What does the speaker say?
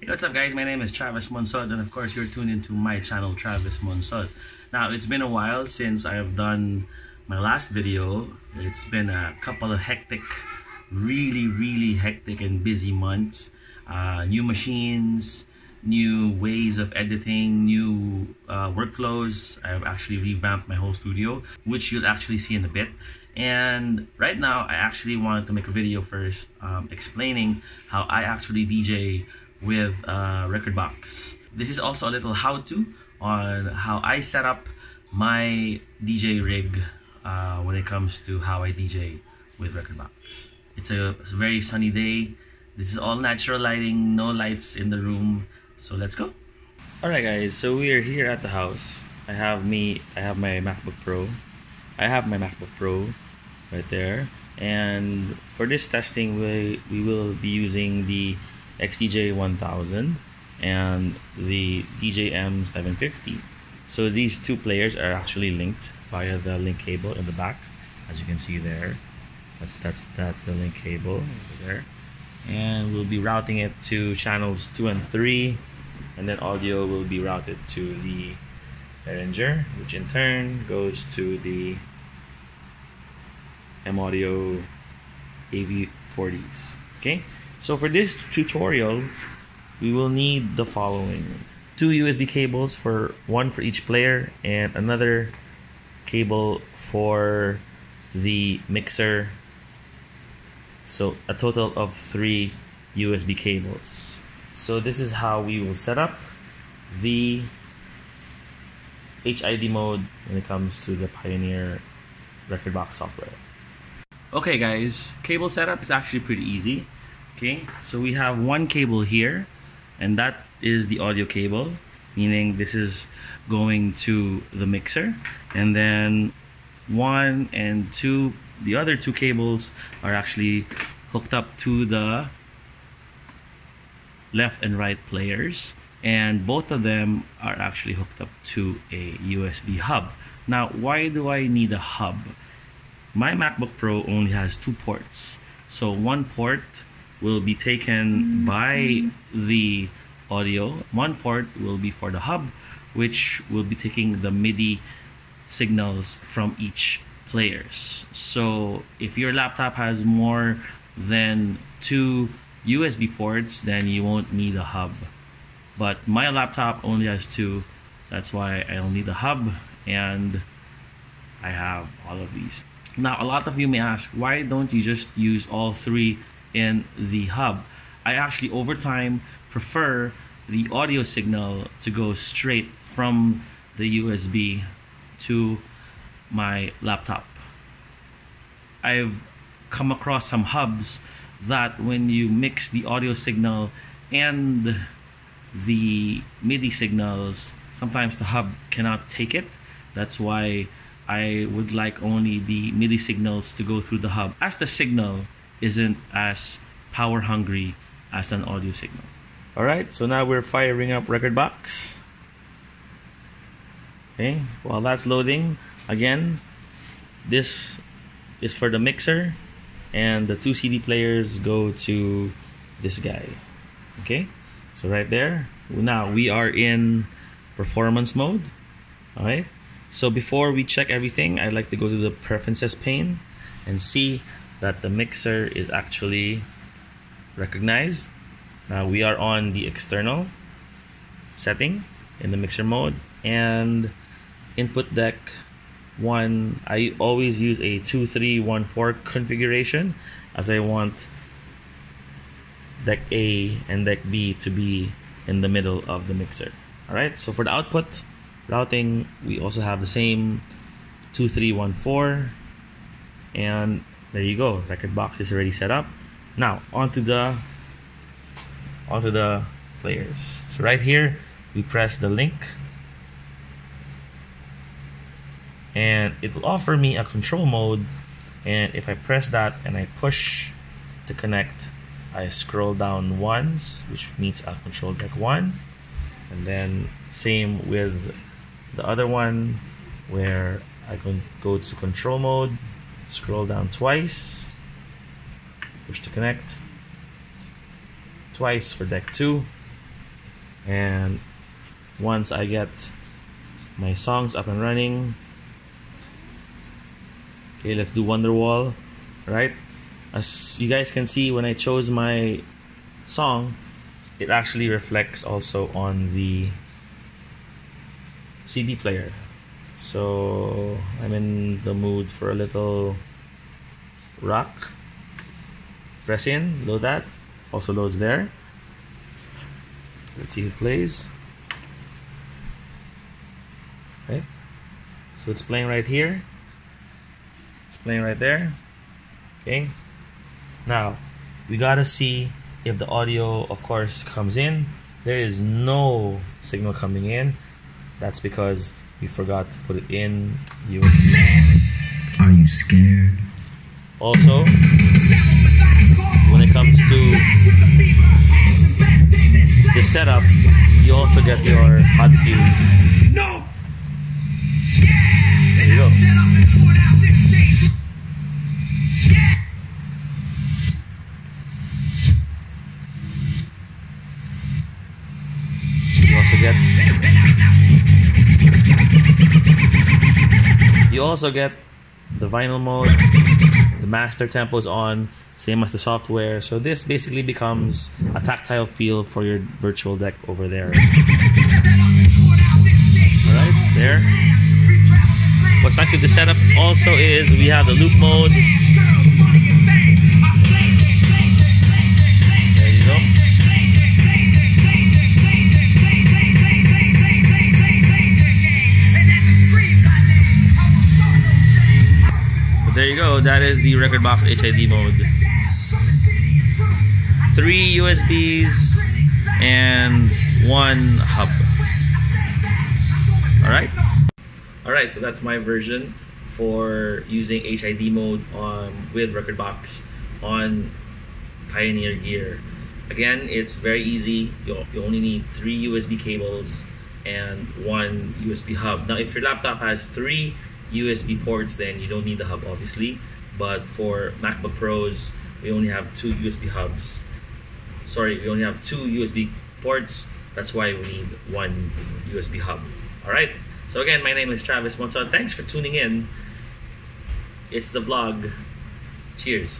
Hey, what's up guys? My name is Travis Monsod and of course you're tuned into my channel Travis Monsod. Now it's been a while since I have done my last video. It's been a couple of hectic, really really hectic and busy months. Uh, new machines, new ways of editing, new uh, workflows. I've actually revamped my whole studio, which you'll actually see in a bit. And right now, I actually wanted to make a video first um, explaining how I actually DJ with uh, Rekordbox. This is also a little how-to on how I set up my DJ rig uh, when it comes to how I DJ with Rekordbox. It's a, it's a very sunny day. This is all natural lighting, no lights in the room. So let's go. Alright guys, so we are here at the house. I have me, I have my MacBook Pro. I have my MacBook Pro right there. And for this testing, we, we will be using the XDJ 1000 and the DJM 750. So these two players are actually linked via the link cable in the back, as you can see there. That's that's that's the link cable over there, and we'll be routing it to channels two and three, and then audio will be routed to the Behringer, which in turn goes to the M Audio AV40s. Okay, so for this tutorial, we will need the following. Two USB cables for one for each player and another cable for the mixer. So a total of three USB cables. So this is how we will set up the HID mode when it comes to the Pioneer Rekordbox software. Okay guys. Cable setup is actually pretty easy okay so we have one cable here and that is the audio cable meaning this is going to the mixer. And then one and two the other two cables are actually hooked up to the left and right players and both of them are actually hooked up to a USB hub. Now why do I need a hub? My MacBook Pro only has two ports. So one port will be taken mm-hmm. by the audio. One port will be for the hub, which will be taking the MIDI signals from each players. So if your laptop has more than two USB ports, then you won't need a hub. But my laptop only has two. That's why I don't need a hub and I have all of these. Now, a lot of you may ask, why don't you just use all three in the hub? I actually, over time, prefer the audio signal to go straight from the USB to my laptop. I've come across some hubs that when you mix the audio signal and the MIDI signals, sometimes the hub cannot take it. That's why I would like only the MIDI signals to go through the hub, as the signal isn't as power hungry as an audio signal. Alright, so now we're firing up Rekordbox. Okay, while that's loading, again, this is for the mixer, and the two CD players go to this guy. Okay, so right there, now we are in performance mode. Alright, so before we check everything, I'd like to go to the preferences pane and see that the mixer is actually recognized. Now we are on the external setting in the mixer mode and input deck one. I always use a 2314 configuration as I want deck A and deck B to be in the middle of the mixer. Alright so for the output routing we also have the same 2314 and there you go. Rekordbox is already set up. Now onto the onto the players. So right here, we press the link. And it will offer me a control mode. And if I press that and I push to connect I scroll down once which means I'll control deck 1 and then same with the other one where I can go to control mode scroll down twice. Push to connect. Twice for deck 2 and once I get my songs up and running okay let's do Wonderwall right? As you guys can see when I chose my song it actually reflects also on the CD player so I'm in the mood for a little rock. Press in load that. Also loads there. Let's see if it plays. Okay so it's playing right here. It's playing right there. Okay. Now we gotta see if the audio of course comes in. There is no signal coming in. That's because we forgot to put it in USB Are you scared? also when it comes to the setup you also get your hot No! there you go also get the vinyl mode. The master tempo is on same as the software. So this basically becomes a tactile feel for your virtual deck over there. Alright there. What's nice with the setup also is we have the loop mode there you go that is the Rekordbox HID mode three USBs and one hub alright Alright, so that's my version for using HID mode on with Rekordbox on Pioneer Gear. Again, it's very easy. You, you only need three USB cables and one USB hub. Now, if your laptop has three USB ports, then you don't need the hub, obviously. But for MacBook Pros, we only have two USB hubs. Sorry, we only have two USB ports. That's why we need one USB hub. All right. So again, my name is Travis Monsod. Thanks for tuning in. It's the vlog. Cheers.